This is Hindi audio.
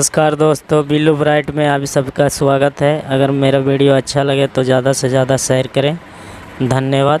नमस्कार दोस्तों, बिल्लू ब्राइट में आप सबका स्वागत है। अगर मेरा वीडियो अच्छा लगे तो ज़्यादा से ज़्यादा शेयर करें। धन्यवाद।